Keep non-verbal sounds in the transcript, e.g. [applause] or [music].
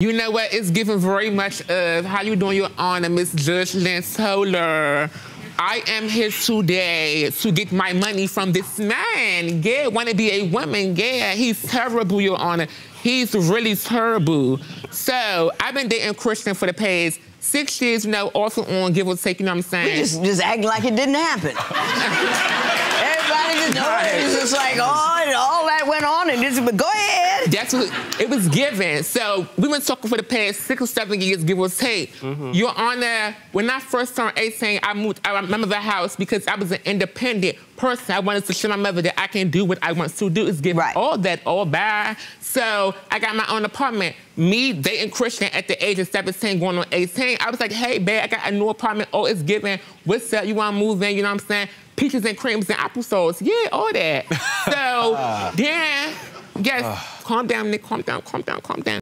You know what? It's given very much of how you doing your honor, Miss Judge Lynn Toler. I am here today to get my money from this man. Yeah, want to be a woman. Yeah, he's terrible, Your Honor. He's really terrible. So I've been dating Christian for the past six years, you know, off and on, give or take, you know what I'm saying? We just, just acting like it didn't happen. [laughs] Everybody just, right. it's just like, oh, all that went on, and this, but go ahead. That's what it was given. So we've been talking for the past six or seven years, give or take. Mm-hmm. Your Honor, when I first turned 18, I moved, I remember the house because I was an independent person. I wanted to show my mother that I can do what I want to do. Is give right. all that all back. So I got my own apartment. Me dating Christian at the age of 17, going on 18. I was like, hey, babe, I got a new apartment. Oh, it's given. What's up? You want to move in? You know what I'm saying? Peaches and creams and apple sauce. Yeah, all that. [laughs] so then, yes, calm down, Nick. Calm down, calm down, calm down.